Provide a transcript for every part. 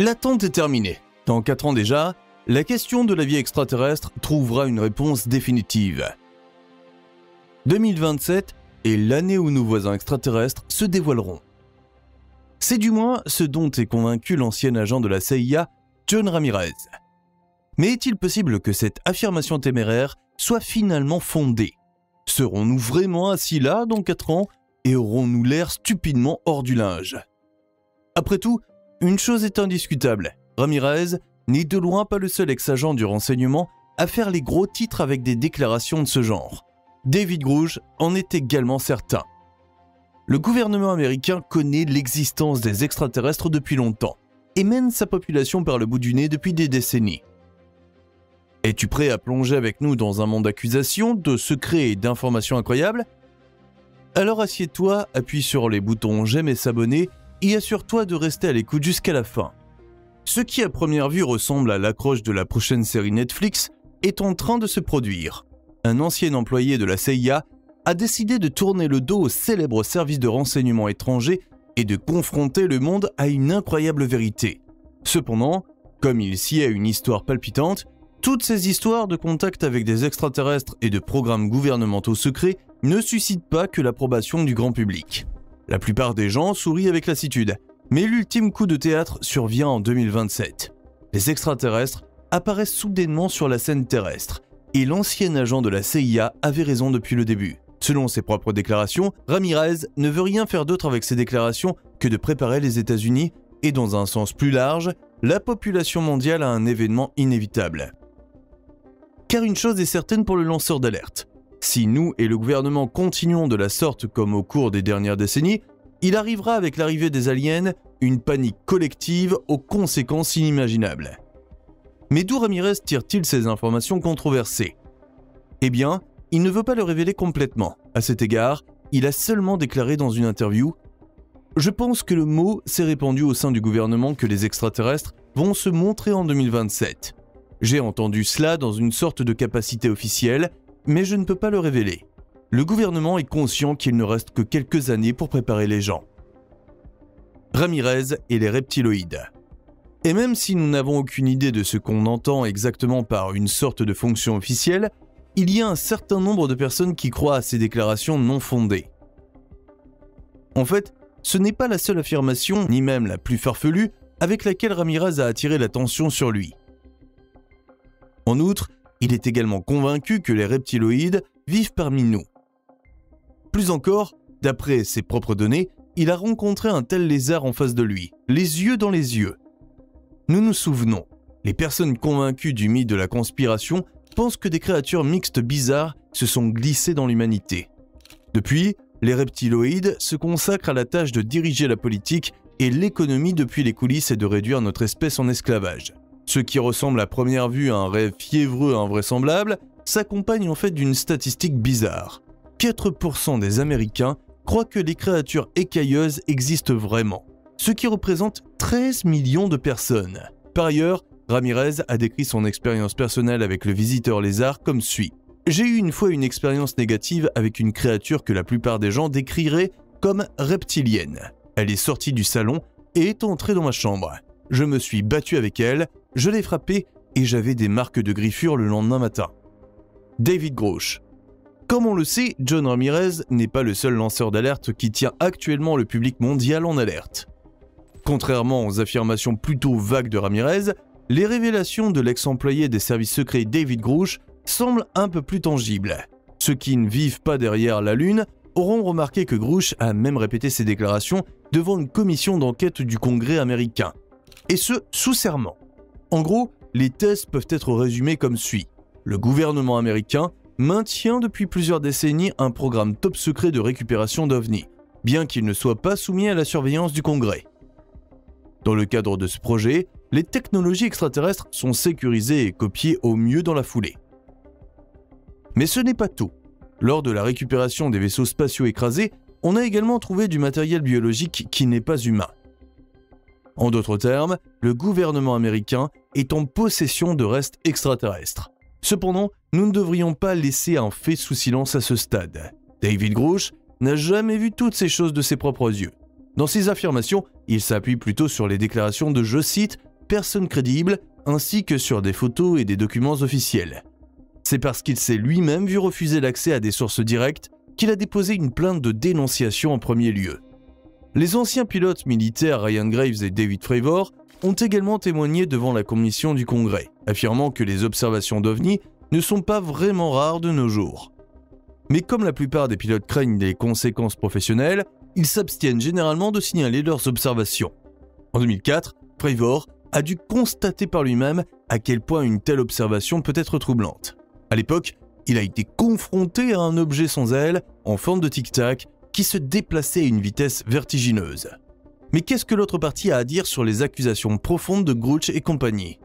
L'attente est terminée. Dans 4 ans déjà, la question de la vie extraterrestre trouvera une réponse définitive. 2027 est l'année où nos voisins extraterrestres se dévoileront. C'est du moins ce dont est convaincu l'ancien agent de la CIA, John Ramirez. Mais est-il possible que cette affirmation téméraire soit finalement fondée? Serons-nous vraiment assis là dans 4 ans et aurons-nous l'air stupidement hors du linge? Après tout, une chose est indiscutable, Ramirez n'est de loin pas le seul ex-agent du renseignement à faire les gros titres avec des déclarations de ce genre. David Grouge en est également certain. Le gouvernement américain connaît l'existence des extraterrestres depuis longtemps et mène sa population par le bout du nez depuis des décennies. Es-tu prêt à plonger avec nous dans un monde d'accusations, de secrets et d'informations incroyables? Alors assieds-toi, appuie sur les boutons j'aime et s'abonner et assure-toi de rester à l'écoute jusqu'à la fin. Ce qui à première vue ressemble à l'accroche de la prochaine série Netflix est en train de se produire. Un ancien employé de la CIA a décidé de tourner le dos au célèbre service de renseignement étranger et de confronter le monde à une incroyable vérité. Cependant, comme il s'y a une histoire palpitante, toutes ces histoires de contact avec des extraterrestres et de programmes gouvernementaux secrets ne suscitent pas que l'approbation du grand public. La plupart des gens sourient avec lassitude, mais l'ultime coup de théâtre survient en 2027. Les extraterrestres apparaissent soudainement sur la scène terrestre, et l'ancien agent de la CIA avait raison depuis le début. Selon ses propres déclarations, Ramirez ne veut rien faire d'autre avec ses déclarations que de préparer les États-Unis et dans un sens plus large, la population mondiale à un événement inévitable. Car une chose est certaine pour le lanceur d'alerte. Si nous et le gouvernement continuons de la sorte comme au cours des dernières décennies, il arrivera avec l'arrivée des aliens une panique collective aux conséquences inimaginables. Mais d'où Ramirez tire-t-il ces informations controversées? Eh bien, il ne veut pas le révéler complètement. À cet égard, il a seulement déclaré dans une interview Je pense que le mot s'est répandu au sein du gouvernement que les extraterrestres vont se montrer en 2027. J'ai entendu cela dans une sorte de capacité officielle, mais je ne peux pas le révéler. Le gouvernement est conscient qu'il ne reste que quelques années pour préparer les gens. Ramirez et les reptiloïdes. Et même si nous n'avons aucune idée de ce qu'on entend exactement par une sorte de fonction officielle, il y a un certain nombre de personnes qui croient à ces déclarations non fondées. En fait, ce n'est pas la seule affirmation, ni même la plus farfelue, avec laquelle Ramirez a attiré l'attention sur lui. En outre, il est également convaincu que les reptiloïdes vivent parmi nous. Plus encore, d'après ses propres données, il a rencontré un tel lézard en face de lui, les yeux dans les yeux. Nous nous souvenons, les personnes convaincues du mythe de la conspiration pensent que des créatures mixtes bizarres se sont glissées dans l'humanité. Depuis, les reptiloïdes se consacrent à la tâche de diriger la politique et l'économie depuis les coulisses et de réduire notre espèce en esclavage. Ce qui ressemble à première vue à un rêve fiévreux invraisemblable s'accompagne en fait d'une statistique bizarre. 4% des Américains croient que les créatures écailleuses existent vraiment, ce qui représente 13 millions de personnes. Par ailleurs, Ramirez a décrit son expérience personnelle avec le visiteur lézard comme suit. J'ai eu une fois une expérience négative avec une créature que la plupart des gens décriraient comme reptilienne. Elle est sortie du salon et est entrée dans ma chambre. Je me suis battu avec elle, je l'ai frappée et j'avais des marques de griffure le lendemain matin. David Grosch. Comme on le sait, John Ramirez n'est pas le seul lanceur d'alerte qui tient actuellement le public mondial en alerte. Contrairement aux affirmations plutôt vagues de Ramirez, les révélations de l'ex-employé des services secrets David Grosch semblent un peu plus tangibles. Ceux qui ne vivent pas derrière la Lune auront remarqué que Grush a même répété ses déclarations devant une commission d'enquête du Congrès américain, et ce, sous serment. En gros, les tests peuvent être résumés comme suit. Le gouvernement américain maintient depuis plusieurs décennies un programme top secret de récupération d'OVNI, bien qu'il ne soit pas soumis à la surveillance du Congrès. Dans le cadre de ce projet, les technologies extraterrestres sont sécurisées et copiées au mieux dans la foulée. Mais ce n'est pas tout. Lors de la récupération des vaisseaux spatiaux écrasés, on a également trouvé du matériel biologique qui n'est pas humain. En d'autres termes, le gouvernement américain est en possession de restes extraterrestres. Cependant, nous ne devrions pas laisser un fait sous silence à ce stade. David Grush n'a jamais vu toutes ces choses de ses propres yeux. Dans ses affirmations, il s'appuie plutôt sur les déclarations de, je cite, personne crédible ainsi que sur des photos et des documents officiels. C'est parce qu'il s'est lui-même vu refuser l'accès à des sources directes qu'il a déposé une plainte de dénonciation en premier lieu. Les anciens pilotes militaires Ryan Graves et David Fravor ont également témoigné devant la commission du Congrès, affirmant que les observations d'OVNI ne sont pas vraiment rares de nos jours. Mais comme la plupart des pilotes craignent des conséquences professionnelles, ils s'abstiennent généralement de signaler leurs observations. En 2004, Fravor a dû constater par lui-même à quel point une telle observation peut être troublante. À l'époque, il a été confronté à un objet sans aile, en forme de tic-tac, qui se déplaçait à une vitesse vertigineuse. Mais qu'est-ce que l'autre partie a à dire sur les accusations profondes de Grouch et compagnie?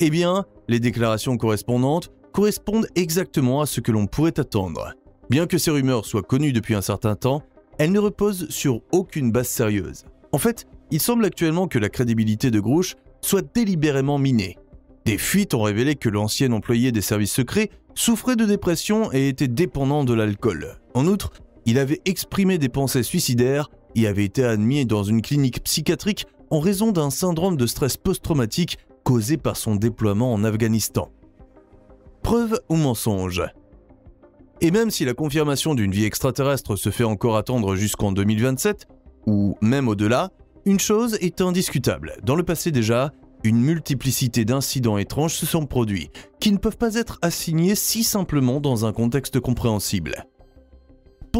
Eh bien, les déclarations correspondantes correspondent exactement à ce que l'on pourrait attendre. Bien que ces rumeurs soient connues depuis un certain temps, elles ne reposent sur aucune base sérieuse. En fait, il semble actuellement que la crédibilité de Grouch soit délibérément minée. Des fuites ont révélé que l'ancien employé des services secrets souffrait de dépression et était dépendant de l'alcool. En outre, il avait exprimé des pensées suicidaires et avait été admis dans une clinique psychiatrique en raison d'un syndrome de stress post-traumatique causé par son déploiement en Afghanistan. Preuve ou mensonge? Et même si la confirmation d'une vie extraterrestre se fait encore attendre jusqu'en 2027, ou même au-delà, une chose est indiscutable. Dans le passé déjà, une multiplicité d'incidents étranges se sont produits, qui ne peuvent pas être assignés si simplement dans un contexte compréhensible.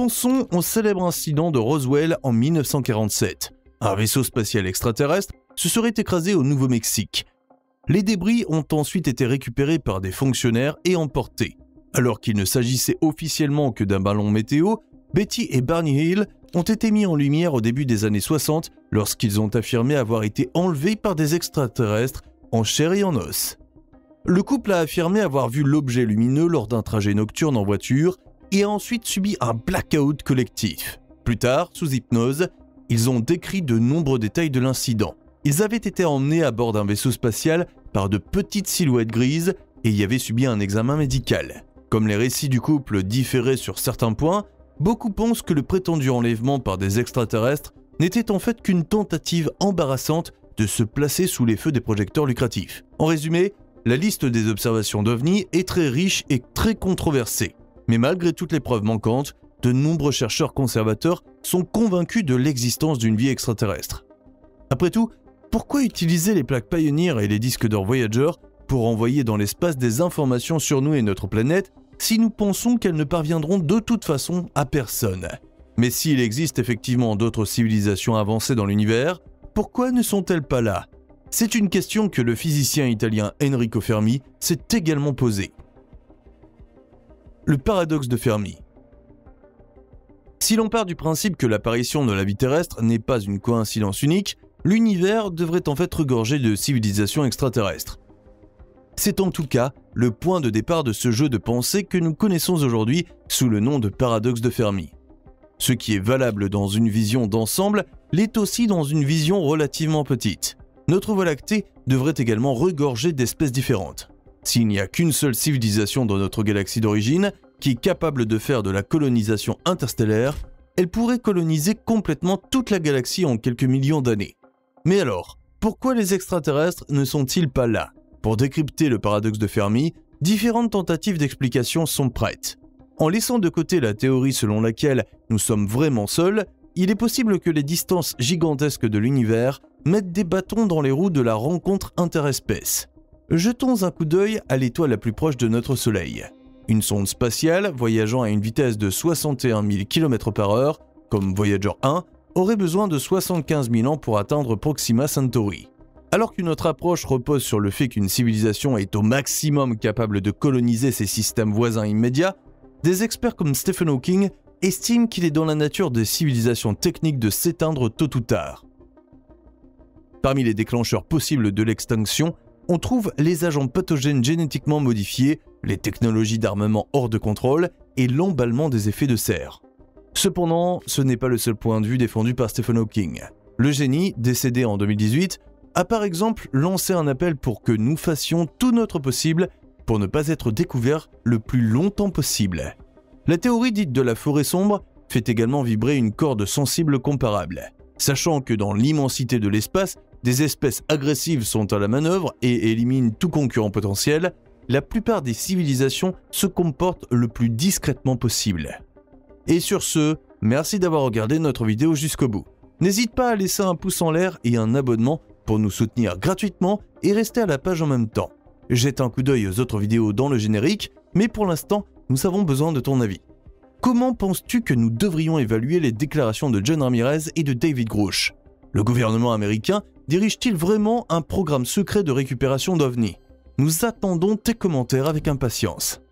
Pensons au célèbre incident de Roswell en 1947. Un vaisseau spatial extraterrestre se serait écrasé au Nouveau-Mexique. Les débris ont ensuite été récupérés par des fonctionnaires et emportés. Alors qu'il ne s'agissait officiellement que d'un ballon météo, Betty et Barney Hill ont été mis en lumière au début des années 60 lorsqu'ils ont affirmé avoir été enlevés par des extraterrestres en chair et en os. Le couple a affirmé avoir vu l'objet lumineux lors d'un trajet nocturne en voiture et a ensuite subi un blackout collectif. Plus tard, sous hypnose, ils ont décrit de nombreux détails de l'incident. Ils avaient été emmenés à bord d'un vaisseau spatial par de petites silhouettes grises et y avaient subi un examen médical. Comme les récits du couple différaient sur certains points, beaucoup pensent que le prétendu enlèvement par des extraterrestres n'était en fait qu'une tentative embarrassante de se placer sous les feux des projecteurs lucratifs. En résumé, la liste des observations d'OVNI est très riche et très controversée. Mais malgré toutes les preuves manquantes, de nombreux chercheurs conservateurs sont convaincus de l'existence d'une vie extraterrestre. Après tout, pourquoi utiliser les plaques Pioneer et les disques d'or Voyager pour envoyer dans l'espace des informations sur nous et notre planète si nous pensons qu'elles ne parviendront de toute façon à personne? Mais s'il existe effectivement d'autres civilisations avancées dans l'univers, pourquoi ne sont-elles pas là? C'est une question que le physicien italien Enrico Fermi s'est également posée le paradoxe de Fermi. Si l'on part du principe que l'apparition de la vie terrestre n'est pas une coïncidence unique, l'univers devrait en fait regorger de civilisations extraterrestres. C'est en tout cas le point de départ de ce jeu de pensée que nous connaissons aujourd'hui sous le nom de paradoxe de Fermi. Ce qui est valable dans une vision d'ensemble l'est aussi dans une vision relativement petite. Notre Voie lactée devrait également regorger d'espèces différentes. S'il n'y a qu'une seule civilisation dans notre galaxie d'origine qui est capable de faire de la colonisation interstellaire, elle pourrait coloniser complètement toute la galaxie en quelques millions d'années. Mais alors, pourquoi les extraterrestres ne sont-ils pas là? Pour décrypter le paradoxe de Fermi, différentes tentatives d'explication sont prêtes. En laissant de côté la théorie selon laquelle nous sommes vraiment seuls, il est possible que les distances gigantesques de l'univers mettent des bâtons dans les roues de la rencontre interespèce jetons un coup d'œil à l'étoile la plus proche de notre Soleil. Une sonde spatiale voyageant à une vitesse de 61 000 km heure, comme Voyager 1, aurait besoin de 75 000 ans pour atteindre Proxima Centauri. Alors qu'une autre approche repose sur le fait qu'une civilisation est au maximum capable de coloniser ses systèmes voisins immédiats, des experts comme Stephen Hawking estiment qu'il est dans la nature des civilisations techniques de s'éteindre tôt ou tard. Parmi les déclencheurs possibles de l'extinction, on trouve les agents pathogènes génétiquement modifiés, les technologies d'armement hors de contrôle et l'emballement des effets de serre. Cependant, ce n'est pas le seul point de vue défendu par Stephen Hawking. Le génie, décédé en 2018, a par exemple lancé un appel pour que nous fassions tout notre possible pour ne pas être découverts le plus longtemps possible. La théorie dite de la forêt sombre fait également vibrer une corde sensible comparable. Sachant que dans l'immensité de l'espace, des espèces agressives sont à la manœuvre et éliminent tout concurrent potentiel, la plupart des civilisations se comportent le plus discrètement possible. Et sur ce, merci d'avoir regardé notre vidéo jusqu'au bout. N'hésite pas à laisser un pouce en l'air et un abonnement pour nous soutenir gratuitement et rester à la page en même temps. Jette un coup d'œil aux autres vidéos dans le générique, mais pour l'instant, nous avons besoin de ton avis. Comment penses-tu que nous devrions évaluer les déclarations de John Ramirez et de David Grush Le gouvernement américain dirige-t-il vraiment un programme secret de récupération d'OVNI? Nous attendons tes commentaires avec impatience.